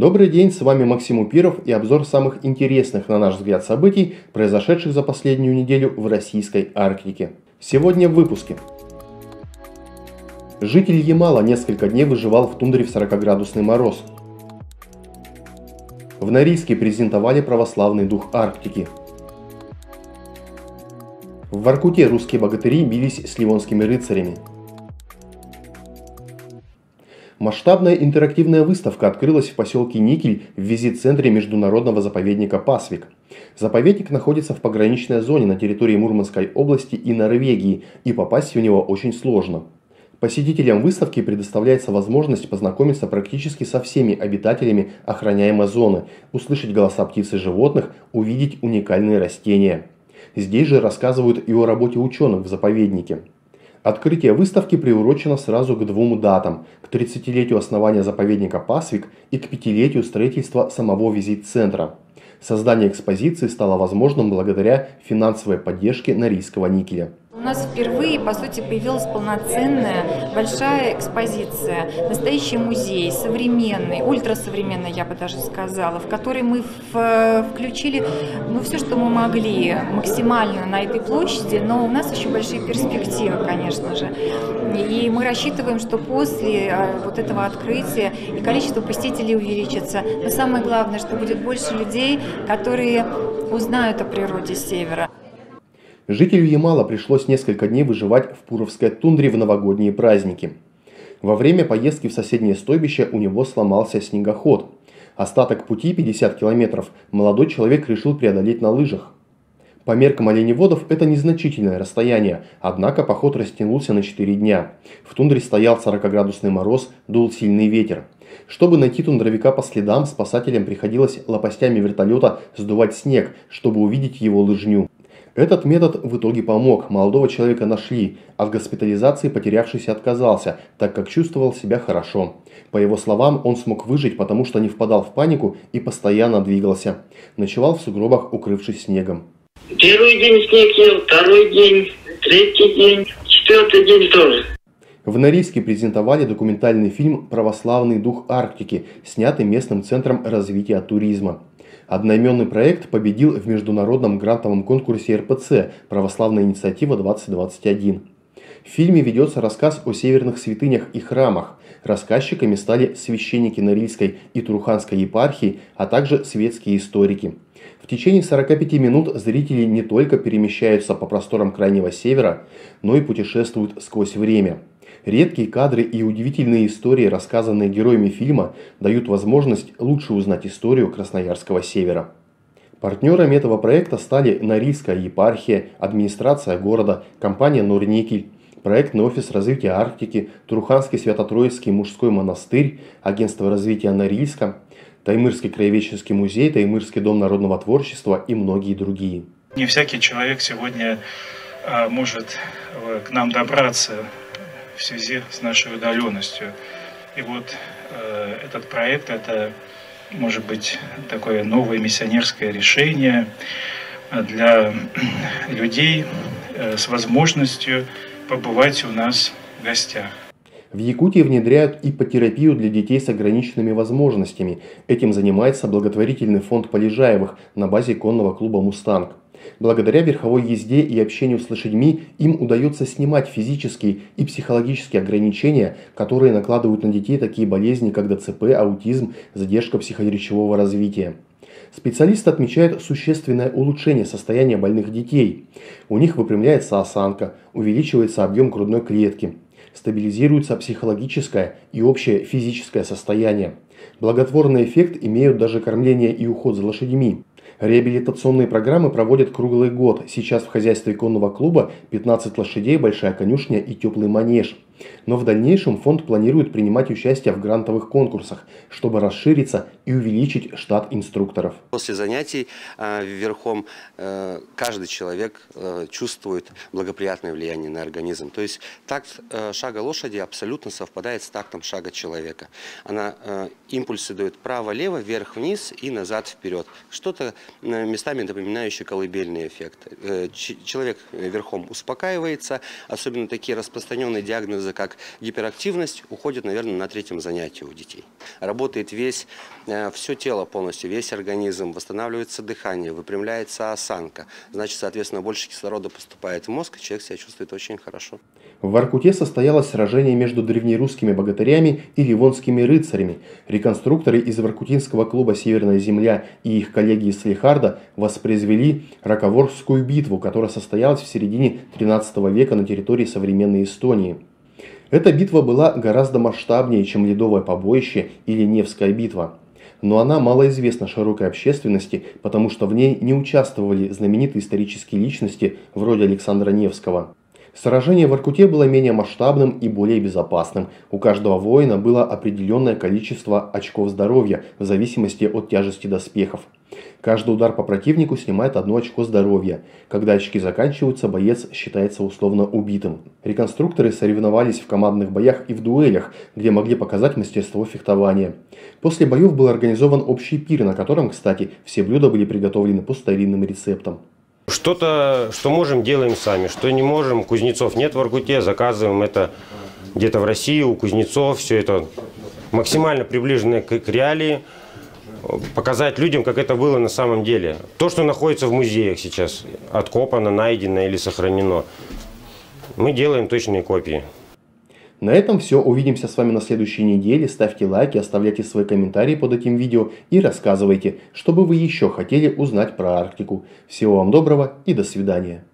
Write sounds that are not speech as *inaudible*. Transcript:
Добрый день, с вами Максим Упиров и обзор самых интересных, на наш взгляд, событий, произошедших за последнюю неделю в российской Арктике. Сегодня в выпуске. Житель Ямала несколько дней выживал в тундре в 40-градусный мороз. В Норильске презентовали православный дух Арктики. В Воркуте русские богатыри бились с ливонскими рыцарями. Масштабная интерактивная выставка открылась в поселке Никель в визит-центре международного заповедника Пасвик. Заповедник находится в пограничной зоне на территории Мурманской области и Норвегии, и попасть в него очень сложно. Посетителям выставки предоставляется возможность познакомиться практически со всеми обитателями охраняемой зоны, услышать голоса птиц и животных, увидеть уникальные растения. Здесь же рассказывают и о работе ученых в заповеднике. Открытие выставки приурочено сразу к двум датам – к 30-летию основания заповедника Пасвик и к пятилетию строительства самого визит-центра. Создание экспозиции стало возможным благодаря финансовой поддержке Норильского никеля. У нас впервые, по сути, появилась полноценная большая экспозиция, настоящий музей, современный, ультрасовременный, я бы даже сказала, в который мы включили ну, все, что мы могли максимально на этой площади, но у нас еще большие перспективы, конечно же. И мы рассчитываем, что после а, вот этого открытия и количество посетителей увеличится. Но самое главное, что будет больше людей, которые узнают о природе Севера. Жителю Ямала пришлось несколько дней выживать в Пуровской тундре в новогодние праздники. Во время поездки в соседнее стойбище у него сломался снегоход. Остаток пути 50 километров молодой человек решил преодолеть на лыжах. По меркам оленеводов это незначительное расстояние, однако поход растянулся на 4 дня. В тундре стоял 40-градусный мороз, дул сильный ветер. Чтобы найти тундровика по следам, спасателям приходилось лопастями вертолета сдувать снег, чтобы увидеть его лыжню. Этот метод в итоге помог, молодого человека нашли, от госпитализации потерявшийся отказался, так как чувствовал себя хорошо. По его словам, он смог выжить, потому что не впадал в панику и постоянно двигался. Ночевал в сугробах, укрывшись снегом. Первый день снег ел, второй день, третий день, четвертый день тоже. В Норильске презентовали документальный фильм «Православный дух Арктики», снятый местным центром развития туризма. Одноименный проект победил в международном грантовом конкурсе РПЦ «Православная инициатива 2021». В фильме ведется рассказ о северных святынях и храмах. Рассказчиками стали священники Норильской и Туруханской епархии, а также светские историки. В течение 45 минут зрители не только перемещаются по просторам Крайнего Севера, но и путешествуют сквозь время – Редкие кадры и удивительные истории, рассказанные героями фильма, дают возможность лучше узнать историю Красноярского севера. Партнерами этого проекта стали Норильская епархия, администрация города, компания «Норникель», проектный офис развития Арктики, Туруханский Свято-Троицкий мужской монастырь, агентство развития Норильска, Таймырский краеведческий музей, Таймырский дом народного творчества и многие другие. Не всякий человек сегодня а, может э, к нам добраться в связи с нашей удаленностью. И вот э, этот проект – это, может быть, такое новое миссионерское решение для *clears throat* людей э, с возможностью побывать у нас в гостях. В Якутии внедряют ипотерапию для детей с ограниченными возможностями. Этим занимается благотворительный фонд Полежаевых на базе конного клуба «Мустанг». Благодаря верховой езде и общению с лошадьми им удается снимать физические и психологические ограничения, которые накладывают на детей такие болезни, как ДЦП, аутизм, задержка психоречевого развития. Специалисты отмечают существенное улучшение состояния больных детей. У них выпрямляется осанка, увеличивается объем грудной клетки, стабилизируется психологическое и общее физическое состояние. Благотворный эффект имеют даже кормление и уход за лошадьми. Реабилитационные программы проводят круглый год. Сейчас в хозяйстве конного клуба 15 лошадей, большая конюшня и теплый манеж – но в дальнейшем фонд планирует принимать участие в грантовых конкурсах, чтобы расшириться и увеличить штат инструкторов. После занятий э, верхом э, каждый человек э, чувствует благоприятное влияние на организм. То есть такт э, шага лошади абсолютно совпадает с тактом шага человека. Она импульсы дает право-лево, вверх-вниз и назад-вперед. Что-то местами напоминающее колыбельный эффект. Человек верхом успокаивается, особенно такие распространенные диагнозы же, как гиперактивность, уходит, наверное, на третьем занятии у детей. Работает весь, э, все тело полностью, весь организм, восстанавливается дыхание, выпрямляется осанка. Значит, соответственно, больше кислорода поступает в мозг, и человек себя чувствует очень хорошо. В Воркуте состоялось сражение между древнерусскими богатырями и ливонскими рыцарями. Реконструкторы из Воркутинского клуба «Северная земля» и их коллеги из Салихарда воспроизвели Раковорскую битву, которая состоялась в середине XIII века на территории современной Эстонии. Эта битва была гораздо масштабнее, чем Ледовое побоище или Невская битва. Но она малоизвестна широкой общественности, потому что в ней не участвовали знаменитые исторические личности вроде Александра Невского. Сражение в Иркуте было менее масштабным и более безопасным. У каждого воина было определенное количество очков здоровья в зависимости от тяжести доспехов. Каждый удар по противнику снимает одно очко здоровья. Когда очки заканчиваются, боец считается условно убитым. Реконструкторы соревновались в командных боях и в дуэлях, где могли показать мастерство фехтования. После боев был организован общий пир, на котором, кстати, все блюда были приготовлены по старинным рецептам. Что-то, что можем, делаем сами. Что не можем, кузнецов нет в Аргуте, заказываем это где-то в России, у кузнецов. Все это максимально приближено к, к реалии. Показать людям, как это было на самом деле. То, что находится в музеях сейчас, откопано, найдено или сохранено. Мы делаем точные копии. На этом все. Увидимся с вами на следующей неделе. Ставьте лайки, оставляйте свои комментарии под этим видео и рассказывайте, что бы вы еще хотели узнать про Арктику. Всего вам доброго и до свидания.